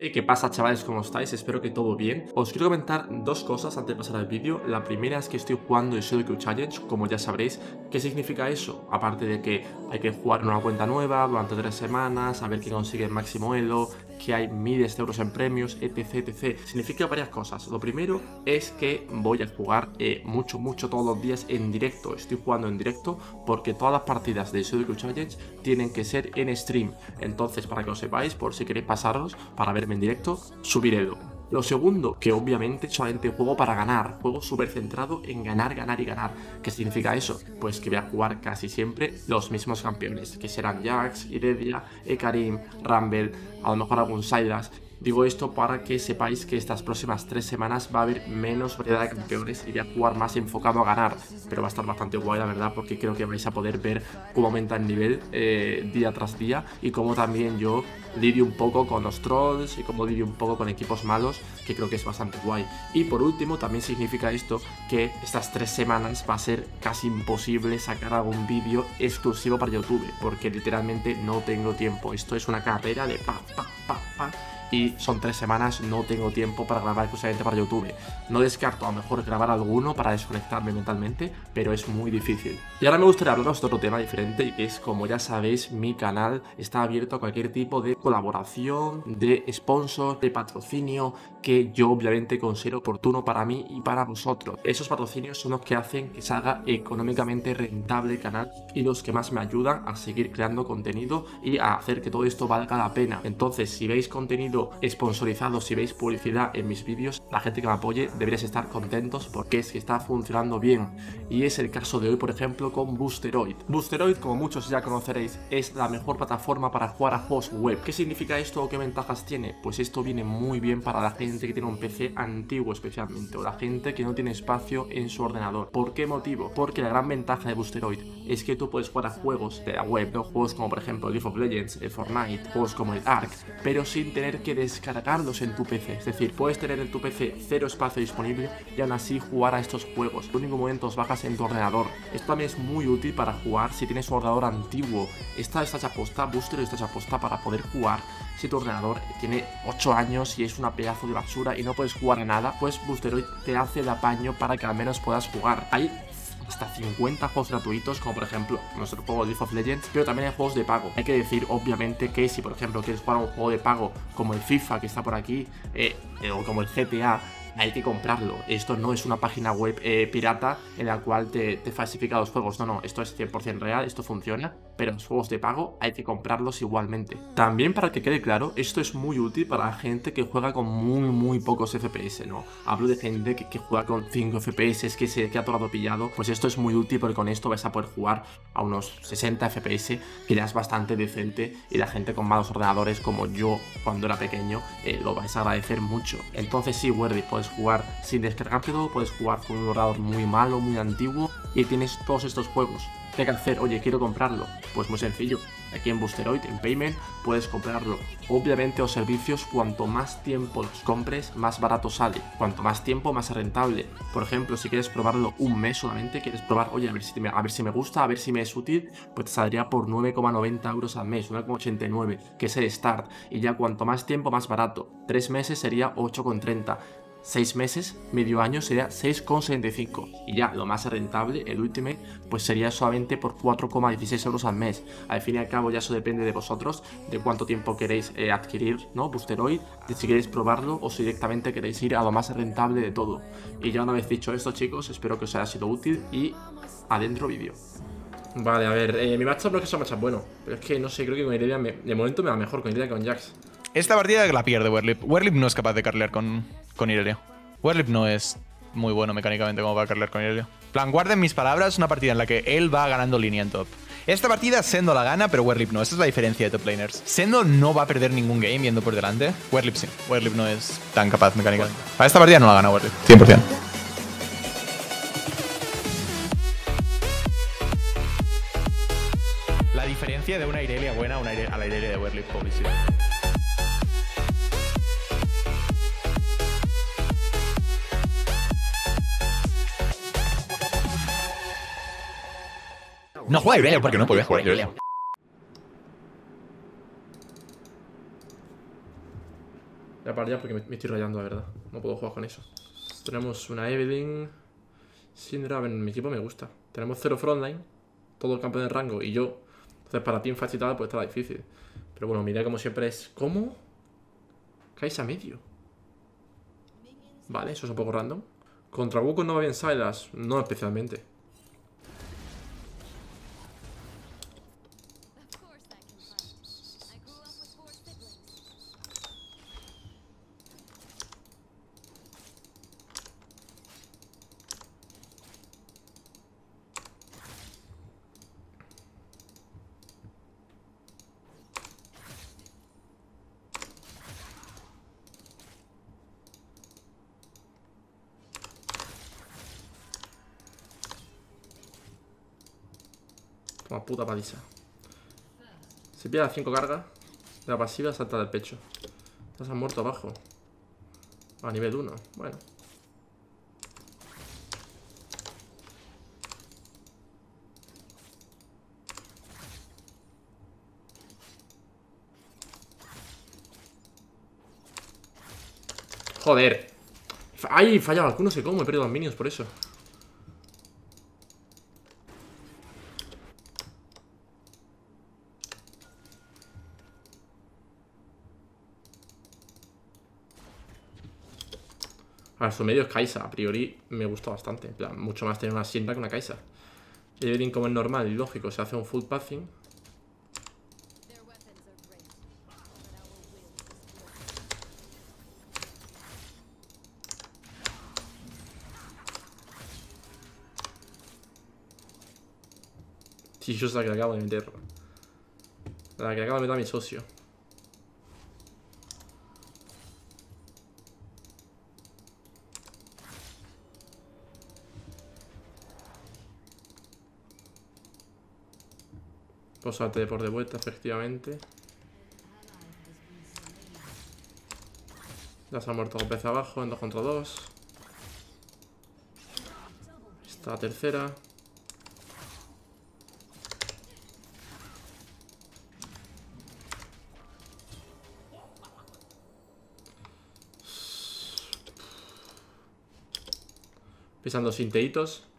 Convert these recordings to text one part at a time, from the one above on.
¿Qué pasa chavales? ¿Cómo estáis? Espero que todo bien. Os quiero comentar dos cosas antes de pasar al vídeo. La primera es que estoy jugando el Shadow Challenge, como ya sabréis. ¿Qué significa eso? Aparte de que hay que jugar una cuenta nueva durante tres semanas, a ver quién consigue el máximo elo, que hay miles de euros en premios, etc, etc. Significa varias cosas. Lo primero es que voy a jugar eh, mucho, mucho todos los días en directo. Estoy jugando en directo porque todas las partidas de Shadow Challenge tienen que ser en stream. Entonces, para que lo sepáis, por si queréis pasaros para verme en directo, subiré Lo segundo, que obviamente solamente juego para ganar, juego súper centrado en ganar, ganar y ganar. ¿Qué significa eso? Pues que voy a jugar casi siempre los mismos campeones, que serán Jax, Iredia, Ekarim, Rumble, a lo mejor algún Sylas Digo esto para que sepáis que estas próximas tres semanas va a haber menos variedad de campeones y voy a jugar más enfocado a ganar. Pero va a estar bastante guay, la verdad, porque creo que vais a poder ver cómo aumenta el nivel eh, día tras día y cómo también yo lidio un poco con los trolls y cómo lidio un poco con equipos malos, que creo que es bastante guay. Y por último, también significa esto que estas tres semanas va a ser casi imposible sacar algún vídeo exclusivo para YouTube, porque literalmente no tengo tiempo. Esto es una carrera de pa, pa, pa, pa y son tres semanas, no tengo tiempo para grabar exclusivamente para YouTube. No descarto a lo mejor grabar alguno para desconectarme mentalmente, pero es muy difícil. Y ahora me gustaría hablaros de otro tema diferente y es, como ya sabéis, mi canal está abierto a cualquier tipo de colaboración, de sponsor, de patrocinio, que yo obviamente considero oportuno para mí y para vosotros. Esos patrocinios son los que hacen que salga económicamente rentable el canal y los que más me ayudan a seguir creando contenido y a hacer que todo esto valga la pena. Entonces, si veis contenido sponsorizado, si veis publicidad en mis vídeos, la gente que me apoye deberías estar contentos porque es que está funcionando bien. Y es el caso de hoy, por ejemplo, con Boosteroid. Boosteroid, como muchos ya conoceréis, es la mejor plataforma para jugar a juegos web. ¿Qué significa esto o qué ventajas tiene? Pues esto viene muy bien para la gente que tiene un PC antiguo especialmente, o la gente que no tiene espacio en su ordenador. ¿Por qué motivo? Porque la gran ventaja de Boosteroid es que tú puedes jugar a juegos de la web, ¿no? Juegos como por ejemplo League of Legends, Fortnite, juegos como el Ark, pero sin tener que descargarlos en tu PC. Es decir, puedes tener en tu PC cero espacio disponible y aún así jugar a estos juegos. El único momento os bajas en tu ordenador. Esto también es muy útil para jugar si tienes un ordenador antiguo. Esta está aposta, Booster está aposta para poder jugar. Si tu ordenador tiene 8 años y es una pedazo de basura y no puedes jugar a nada, pues Boosteroid te hace el apaño para que al menos puedas jugar. Hay hasta 50 juegos gratuitos, como por ejemplo nuestro juego League of Legends, pero también hay juegos de pago. Hay que decir, obviamente, que si por ejemplo quieres jugar un juego de pago como el FIFA que está por aquí, eh, o como el GTA, hay que comprarlo. Esto no es una página web eh, pirata en la cual te, te, falsifica los juegos. No, no, esto es 100% real, esto funciona, pero los juegos de pago hay que comprarlos igualmente. También para que quede claro, esto es muy útil para la gente que juega con muy, muy pocos FPS, ¿no? Hablo de gente que, juega con 5 FPS, que se que ha todo pillado. Pues esto es muy útil porque con esto vas a poder jugar a unos 60 FPS, que ya es bastante decente, y la gente con malos ordenadores como yo cuando era pequeño, eh, lo vais a agradecer mucho. Entonces sí, Wordy, puedes jugar sin descargártelo, puedes jugar con un ordenador muy malo, muy antiguo y tienes todos estos juegos. ¿Qué hay que hacer? Oye, quiero comprarlo. Pues muy sencillo. Aquí en Boosteroid, en Payment, puedes comprarlo. Obviamente los servicios, cuanto más tiempo los compres, más barato sale. Cuanto más tiempo, más rentable. Por ejemplo, si quieres probarlo un mes solamente, quieres probar, oye, a ver si a ver si me gusta, a ver si me es útil, pues te saldría por 9,90 euros al mes, 9,89, que es el start. Y ya cuanto más tiempo, más barato. Tres meses sería 8,30. 6 meses, medio año sería 6,75 y ya lo más rentable, el último, pues sería solamente por 4,16 euros al mes. Al fin y al cabo ya eso depende de vosotros, de cuánto tiempo queréis eh, adquirir, ¿no? Boosteroid, de si queréis probarlo o si directamente queréis ir a lo más rentable de todo. Y ya una vez dicho esto chicos, espero que os haya sido útil y adentro vídeo. Vale, a ver, eh, mi matchup no es que sea matchup bueno, pero es que no sé, creo que con Irelia de momento me va mejor con Irelia que con Jax. Esta partida la pierde Werlip. Werlip no es capaz de carlear con, con Irelia. Werlip no es muy bueno mecánicamente como para carlear con Irelia. plan, guarden mis palabras, una partida en la que él va ganando línea en top. Esta partida Sendo la gana, pero Werlip no. Esa es la diferencia de top laners. Sendo no va a perder ningún game yendo por delante. Werlip sí. Werlip no es tan capaz mecánicamente. Para esta partida no la gana Werlip. 100%. La diferencia de una Irelia buena a, a la Irelia de Werlip, obviamente. No juega Irelia porque no puede jugar Irelia. Voy a parar ya porque me, me estoy rayando, la verdad. No puedo jugar con eso. Tenemos una Evelyn. Syndra, en mi equipo me gusta. Tenemos cero frontline. Todo el campo de rango y yo. Entonces para teamfights y tal pues estará difícil. Pero bueno, mi idea como siempre es... ¿Cómo? Caes a medio. Vale, eso es un poco random. Contra Wukong no va bien Silas. No especialmente. Toma puta paliza. Si pilla 5 cargas, la pasiva salta del pecho. Ya se han muerto abajo. A nivel 1. Bueno. Joder. Ay, he fallado alguno, sé cómo, he perdido los minions por eso. Su medio es Kaisa. A priori me gusta bastante. Mucho más tener una Sindra que una Kaisa. Evelyn, como es normal y lógico, se hace un full passing. Sí, yo es la que acabo de meter. La que acabo de meter a mi socio. Posate por de vuelta, efectivamente. Ya se ha muerto López abajo en 2 contra 2. Esta tercera. Pisando sin teitos.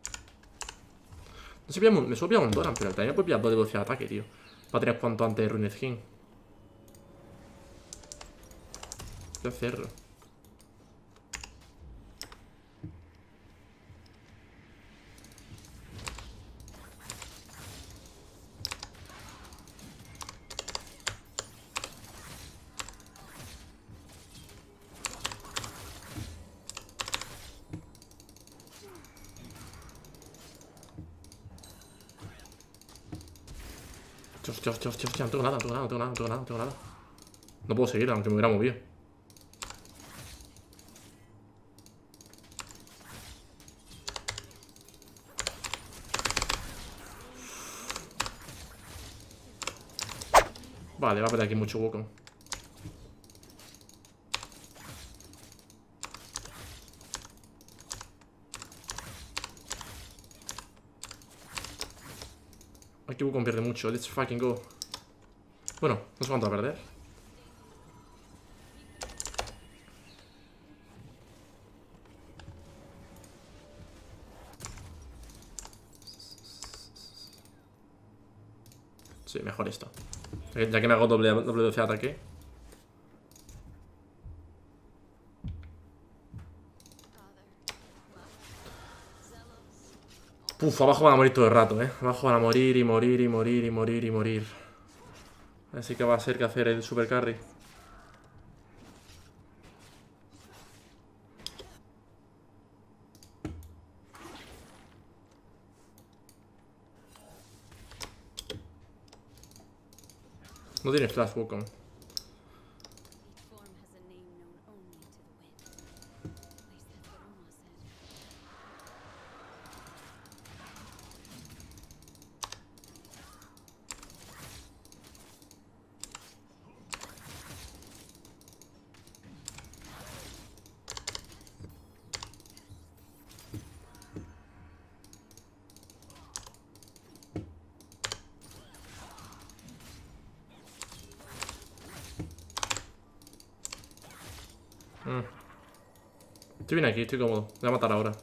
No sé, pilla me suelo pillar un Doran, pero también puedo pillar dos de velocidad de ataque, tío. Para tener cuanto antes Ruined King. Qué cerro. Hostia, hostia, hostia, hostia, no tengo nada, no tengo nada, no tengo nada, no tengo nada, no tengo nada. No puedo seguir, aunque me hubiera movido. Vale, va a perder aquí mucho Wukong. Aquí Wukong pierde mucho, let's fucking go. Bueno, no sé cuánto va a perder. Sí, mejor esto. Ya que, me hago doble, doble de ataque. Puf, abajo van a morir todo el rato, eh. Abajo van a morir y morir y morir y morir y morir. Así que va a ser que hacer el super carry. No tiene flash Wukong. Estoy bien aquí, estoy cómodo. Voy a matar ahora.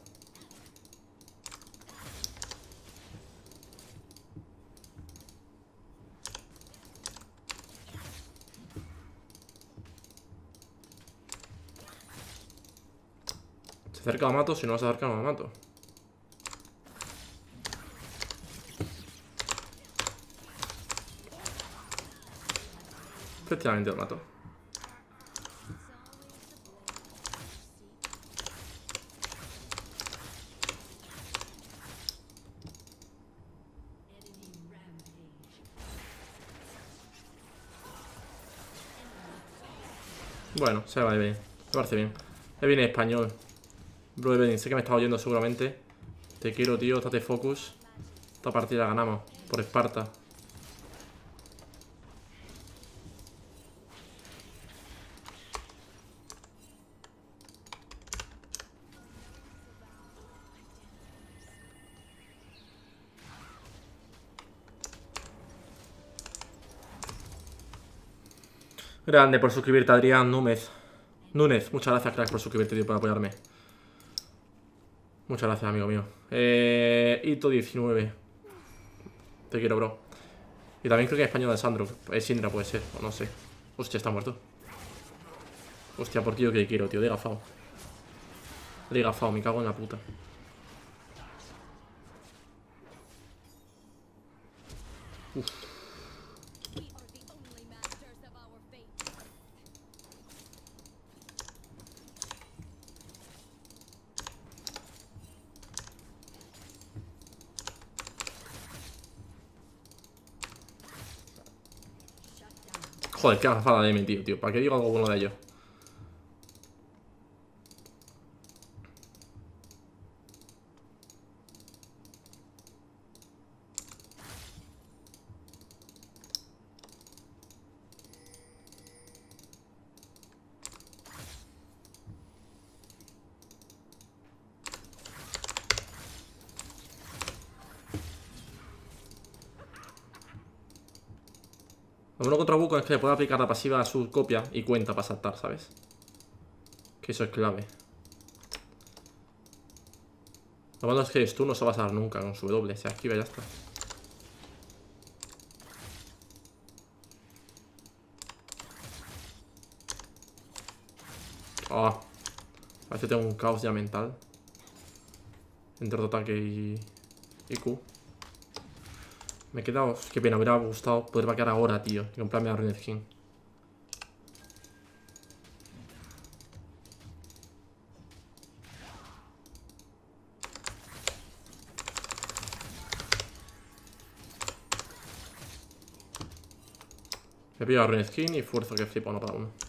Se acerca lo mato, si no se acerca no lo mato. Efectivamente lo mato. Bueno, se va bien. Me parece bien. Me viene español. Bro, Evelyn, sé que me estás oyendo seguramente. Te quiero, tío. Estate focus. Esta partida la ganamos. Por Esparta. Grande por suscribirte, Adrián Núñez. Núñez, muchas gracias, crack, por suscribirte, tío, por apoyarme. Muchas gracias, amigo mío. Eh, Hito 19. Te quiero, bro. Y también creo que es español de Sandro. Es Sindra, puede ser, o no sé. Hostia, está muerto. Hostia, por tío que quiero, tío. De gafao. De gafao, me cago en la puta. We Joder, qué gafada de mí, tío, tío. ¿Para qué digo algo bueno de ello? Que le aplicar la pasiva a su copia y cuenta para saltar, ¿sabes? Que eso es clave. Lo malo es que tú no se va a dar nunca con su W. Se activa y ya está. Ah. Parece que tengo un caos ya mental. Entre ataque y, y Q. Me he quedado. Qué pena, me hubiera gustado poder vaquear ahora, tío. Y comprarme a Ruined King. Me pillo a Ruined King y fuerzo que flipa uno para uno.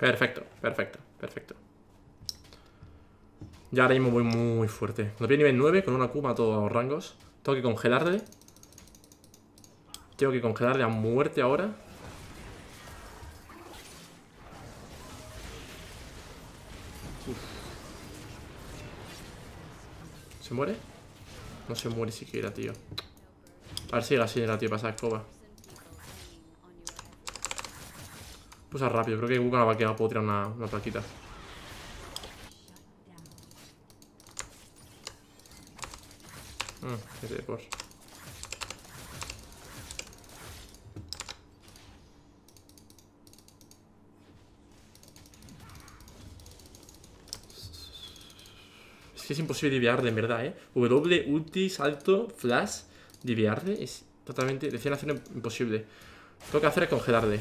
Perfecto, perfecto, perfecto. Ya ahora mismo voy muy fuerte. Cuando a nivel 9, con una Q mato a los rangos. Tengo que congelarle. Tengo que congelarle a muerte ahora. ¿Se muere? No se muere siquiera, tío. A ver si la tío para esa escoba. Pues rápido, creo que Google no va a quedar, puedo tirar una, una plaquita. Mm, pues. Es que es imposible diviarle, en verdad, ¿eh? W, ulti, salto, flash, diviarle es totalmente, decía hacer imposible. Lo que hacer es congelarle.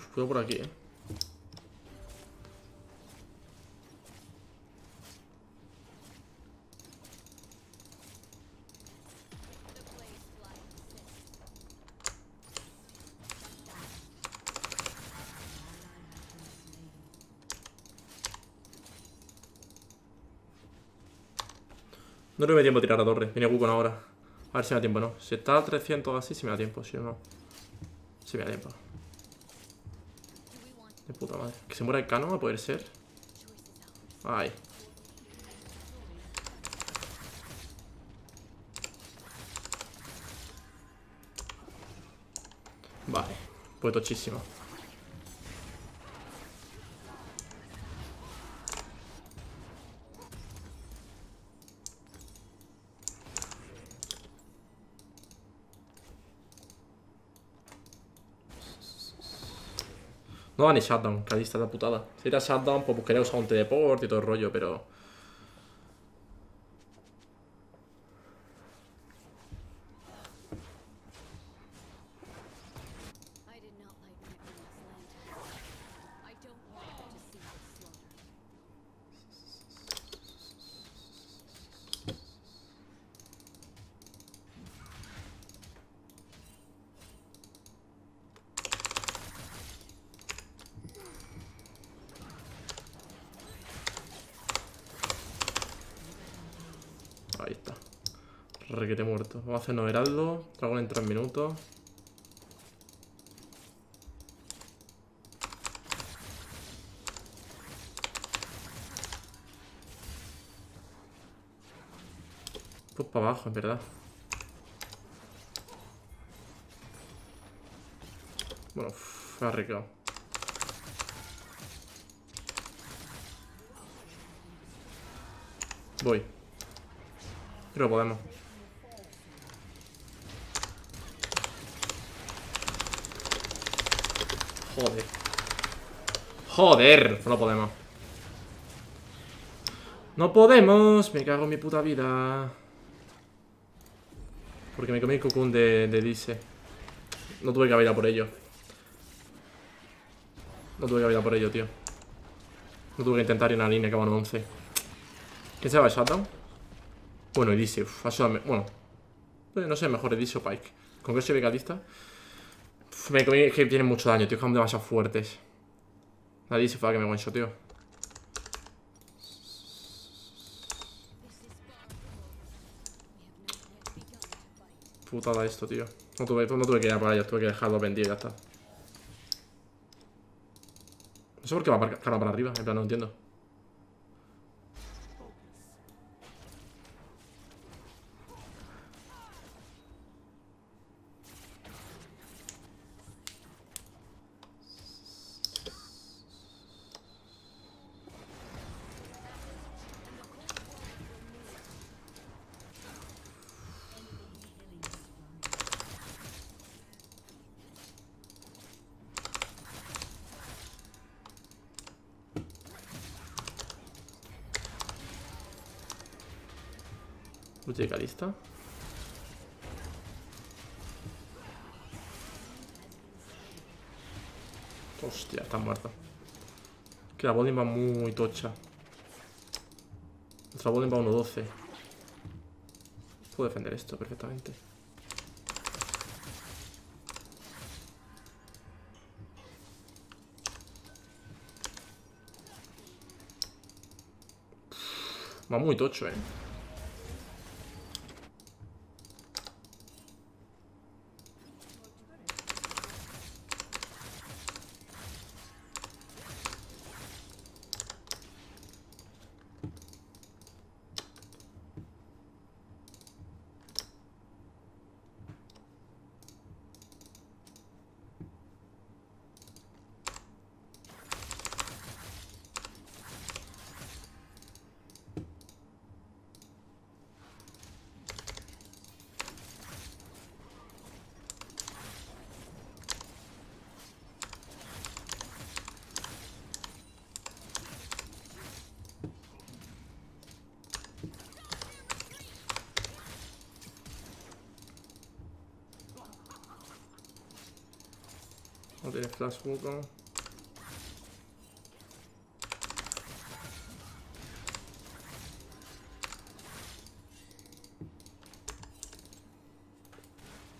Uf, por aquí, eh. No le me tiempo a tirar a torre. Viene Wukong ahora. A ver si me da tiempo no. Si está a 300 o así, si me da tiempo. Si no. Si me da tiempo. Puta madre. Que se muera el cano, a poder ser. Ay. Vale. Pues tochísimo. No da ni shutdown, cadista de putada. Si era shutdown, pues buscaría usar un teleport y todo el rollo, pero. Vamos a hacer no heraldo. Dragón en 3 minutos. Pues para abajo, en verdad. Bueno, ha arriesgado. Voy. Pero podemos. Joder. Joder, no podemos. No podemos. Me cago en mi puta vida. Porque me comí el cocoon de, de Dice. No tuve que haber ido por ello. No tuve que haber ido por ello, tío. No tuve que intentar ir en la línea que van 11. ¿Quién se va a shutdown? Bueno, Edise, uf, ha Bueno, no sé, mejor Edise o Pike. Con que soy becadista. Me comí que tienen mucho daño, tío. Que son demasiado fuertes. La Edise fue la que me one tío. Putada esto, tío. No tuve, no tuve que ir a por ellos, tuve que dejarlo vendido y ya está. No sé por qué va para, cara para arriba, en plan, no entiendo. Ulti de Calista. Hostia, está muerto. Que la bowling va muy tocha. Nuestra bowling va a 1.12. Puedo defender esto perfectamente. Va muy tocho, eh.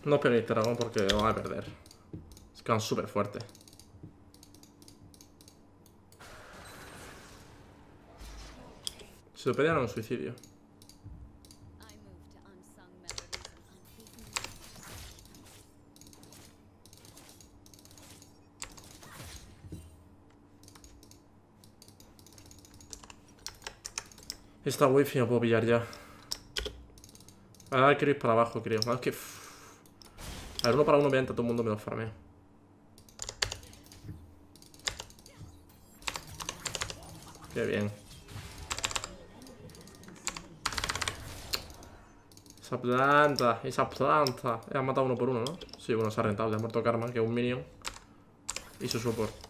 No peguéis dragón porque lo van a perder. Es que van súper fuerte. Se lo pedían a un suicidio. Esta wifi no puedo pillar ya. Ahora quiero ir para abajo, creo. No, es que... A ver, uno para uno, obviamente, todo el mundo me lo farmeo. Qué bien. Esa planta, esa planta. Eh, han matado uno por uno, ¿no? Sí, bueno, se ha rentado. Le ha muerto Karma, que es un minion. Y su support.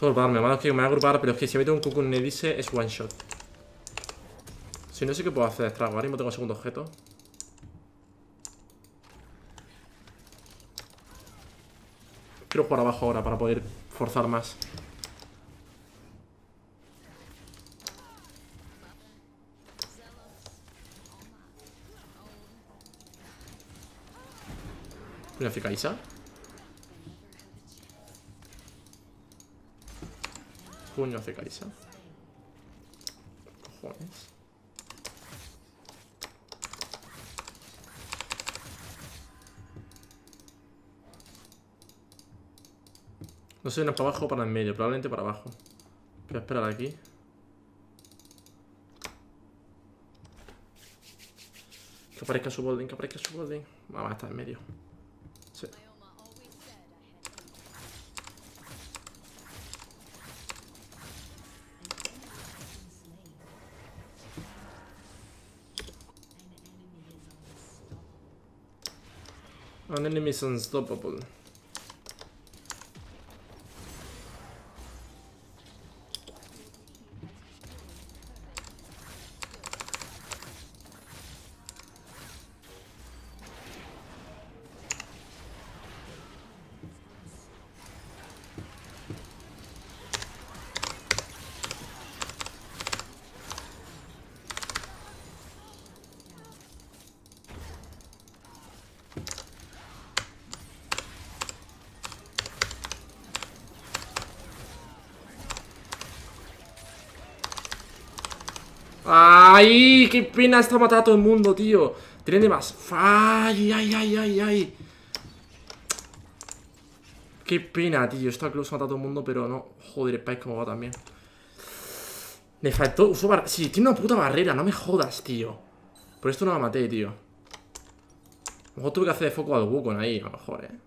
Todo me me que me voy a agrupar, pero es que si meto un Cocoon Nedise es one shot. Si no sé qué puedo hacer, estrago. Ahora mismo tengo segundo objeto. Quiero jugar abajo ahora para poder forzar más. Mira, Kaisa. Puño hace Kaisa. Cojones. No sé si no es para abajo o para en medio, probablemente para abajo. Voy a esperar aquí. Que aparezca su bolding, que aparezca su bolding. Vamos a estar en medio. Enemy is unstoppable. ¡Ay! ¡Qué pena! Está matando a todo el mundo, tío. Tienen de más. ¡Ay, ay, ay, ay, ay! Qué pena, tío. Esta Close mata a todo el mundo, pero no. Joder, Spike como va también. Me faltó. Uso bar... Sí, tiene una puta barrera. No me jodas, tío. Por esto no la maté, tío. A lo mejor tuve que hacer de foco al Wukong ahí, a lo mejor, eh.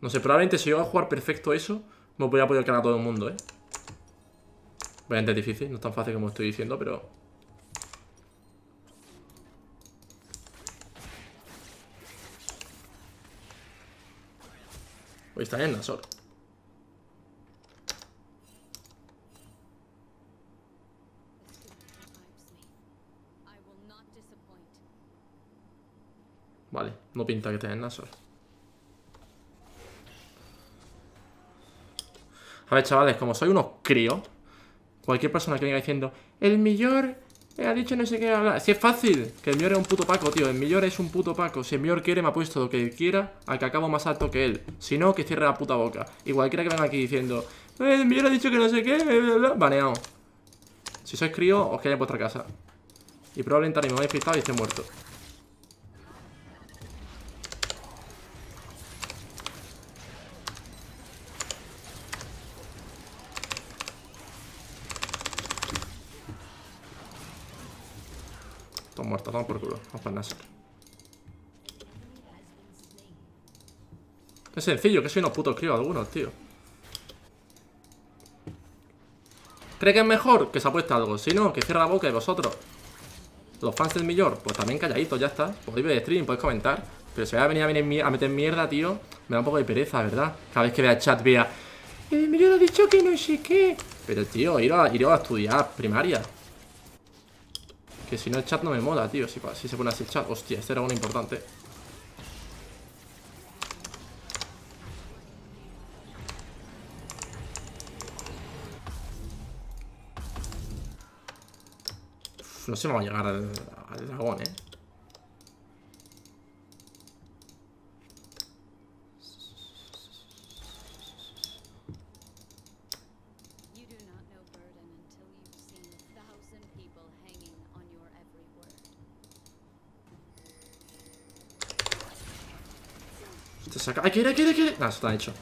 No sé, probablemente si yo a jugar perfecto eso, me voy a poder ganar a todo el mundo, eh. Obviamente es difícil, no es tan fácil como estoy diciendo, pero... Hoy está en Nasor. Vale, no pinta que en Nasor. A ver, chavales, como soy unos críos, cualquier persona que venga diciendo El millor ha dicho no sé qué hablar. Si es fácil, que el millor es un puto paco, tío. El millor es un puto paco. Si el millor quiere, me ha puesto lo que quiera al que acabo más alto que él. Si no, que cierre la puta boca. Y cualquiera que venga aquí diciendo "Eh, El millor ha dicho que no sé qué, bla, bla, bla", baneado. Si sois crío, os quedáis en vuestra casa. Y probablemente me habéis pistado y esté muerto. Vamos por culo. Vamos para Nasser. Es sencillo, que soy unos putos críos algunos, tío. ¿Cree que es mejor? Que se apuesta algo. Si no, que cierre la boca de vosotros. Los fans del millor, pues también calladitos, ya está. Podéis ver stream, podéis comentar. Pero si vais a venir a, meter mierda, tío, me da un poco de pereza, ¿verdad? Cada vez que vea el chat, vea El Miguel ha dicho que no sé qué. Pero tío, ir a, a estudiar primaria. Que si no el chat no me mola, tío. Si, si se pone así el chat. Hostia, este era uno importante. No se me va a llegar al dragón, eh. Te saca. ¡Ay, quiere, quiere, quiere! Nada, eso está hecho.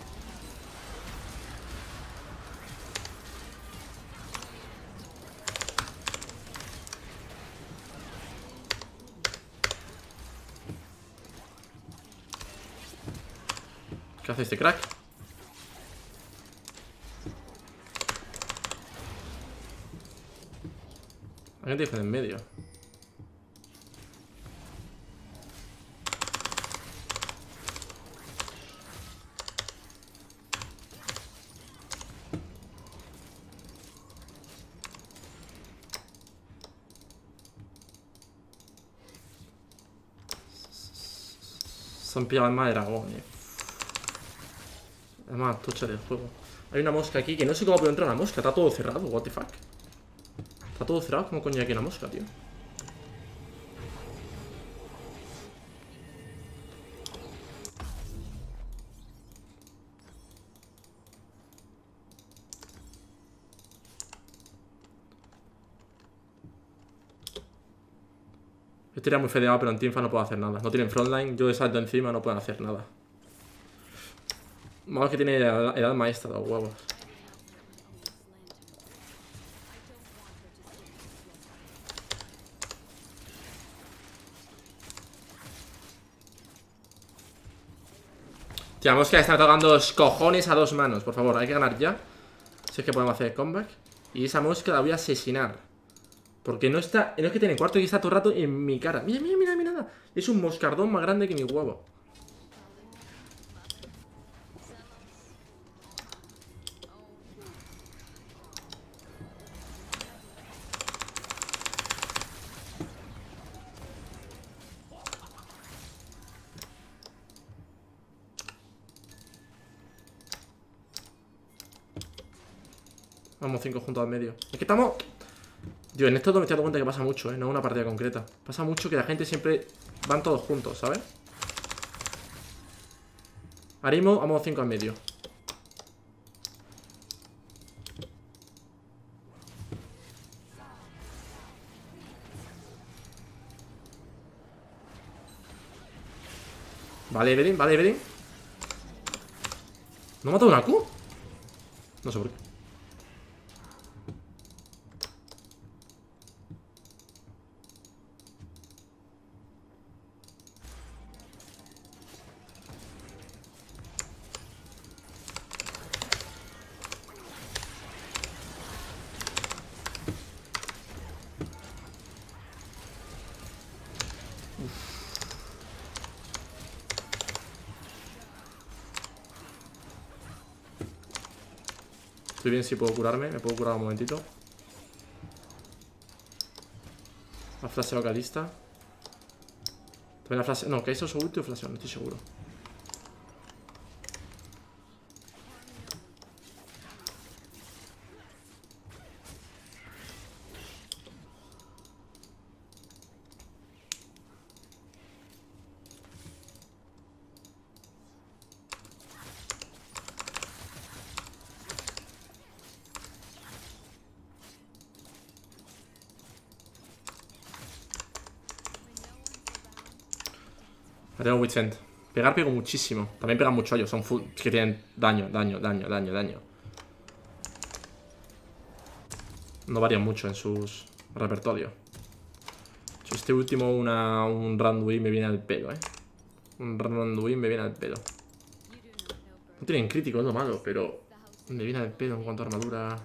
¿Qué hace este crack? Hay gente que en medio. Pillado más de dragón, eh. Es más tocha del juego. Hay una mosca aquí que no sé cómo puede entrar una mosca. Está todo cerrado, what the fuck. Está todo cerrado, ¿cómo coño hay aquí una mosca, tío? Era muy fedeado, pero en Teamfa no puedo hacer nada. No tienen frontline, yo de salto encima, no pueden hacer nada. Malo que tiene edad, edad maestra, los huevos. Tía, mosca está tocando los cojones a dos manos. Por favor, hay que ganar ya. Si es que podemos hacer comeback. Y esa mosca la voy a asesinar. Porque no está. No es que tiene cuarto y está todo el rato en mi cara. Mira, mira, mira, mira. Es un moscardón más grande que mi huevo. Vamos cinco juntos al medio. Es que estamos. Yo en esto me estoy dando cuenta que pasa mucho, ¿eh? No una partida concreta. Pasa mucho que la gente siempre van todos juntos, ¿sabes? Ahora mismo vamos cinco al medio. Vale, Evelyn, vale, Evelyn. ¿No ha matado una Q? No sé por qué. Bien si puedo curarme. Me puedo curar un momentito. Ha flasheado Calista. También ha flasheado. No, que hizo su ulti o flasheado, no estoy seguro. La tengo Witchend. Pegar pego muchísimo. También pegan mucho ellos. Son. Es que tienen daño, daño, daño, daño, daño. No varían mucho en sus repertorio. Este último una, un Randuin me viene al pelo, eh. Un Randuin me viene al pelo. No tienen crítico, es lo malo, pero me viene al pelo en cuanto a armadura.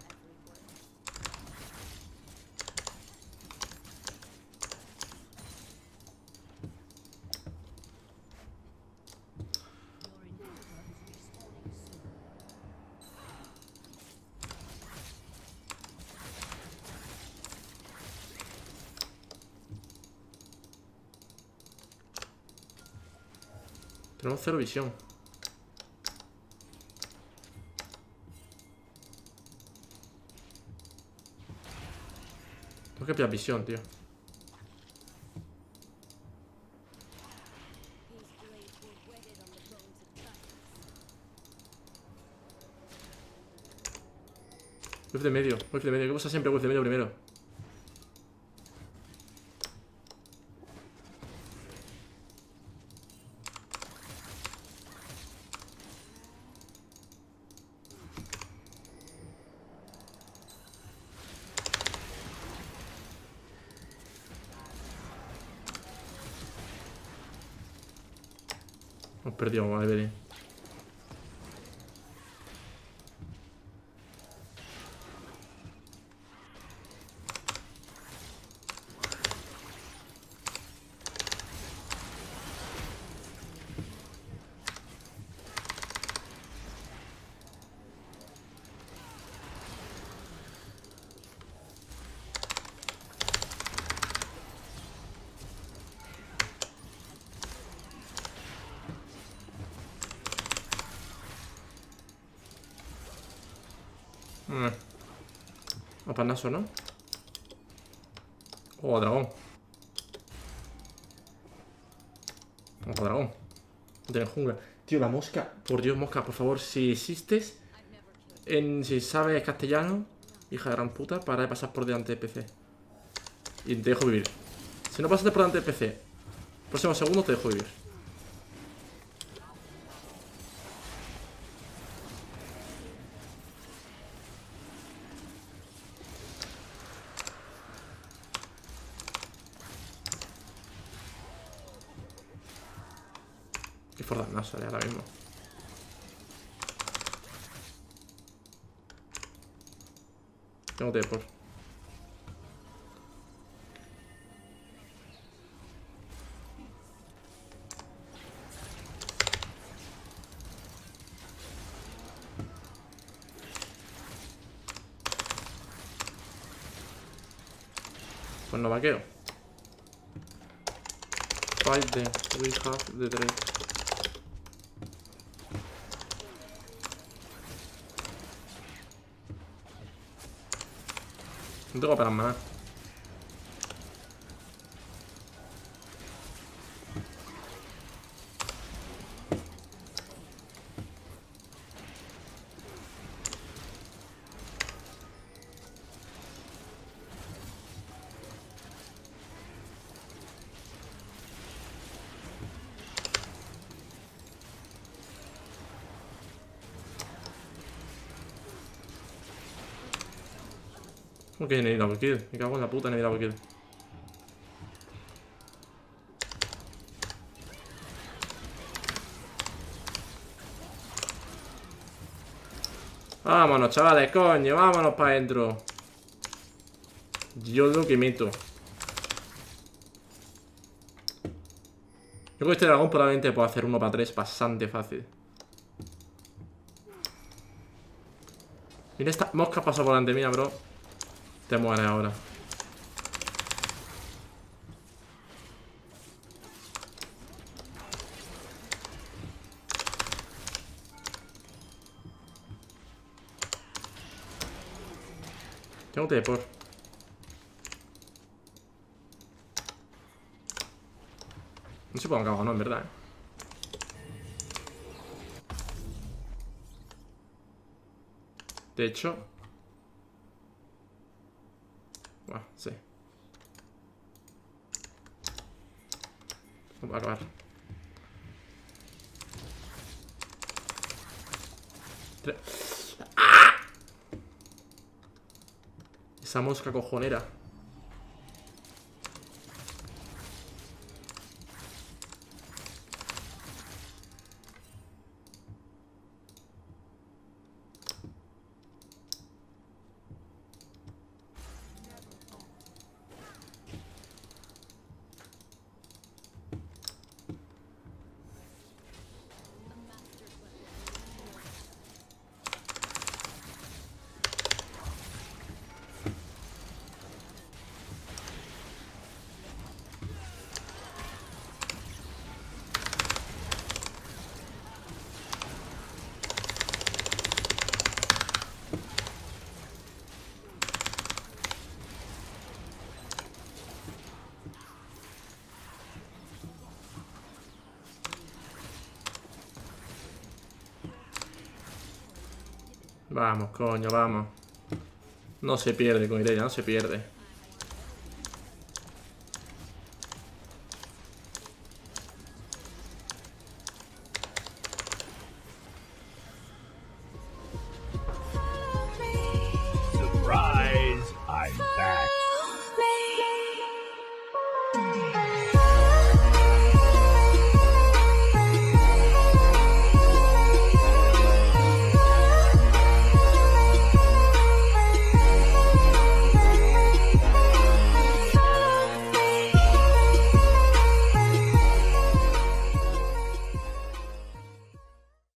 Tenemos cero visión. Tengo que pillar visión, tío. Whiff de medio, whiff de medio. ¿Qué pasa siempre? Whiff de medio primero. Hemos perdido a Evelyn. Mm. A panazo, ¿no? Oh, dragón. Oh, dragón. Tiene jungla. Tío, la mosca. Por Dios, mosca, por favor, si existes, en, si sabes castellano, hija de gran puta, para de pasar por delante de PC. Y te dejo vivir. Si no pasaste por delante de PC, próximo segundo te dejo vivir. Qué forda sale ahora mismo. Tengo teleport. Pues no vaqueo. Fight them. We have the Drake. No tengo para más. ¿Cómo que ni double kill? Me cago en la puta ni double kill. Vámonos, chavales, coño, vámonos para adentro. Yo lo que meto. Yo con este dragón probablemente puedo hacer uno para tres bastante fácil. Mira esta mosca pasa por delante mía, bro. Te mueres ahora. Tengo teleport. No se puede acabar, no, en verdad. ¿eh? De hecho, bueno, sí. Va a acabar. ¡Ah! Esa mosca cojonera. Vamos, coño, vamos. No se pierde con Irelia, no se pierde.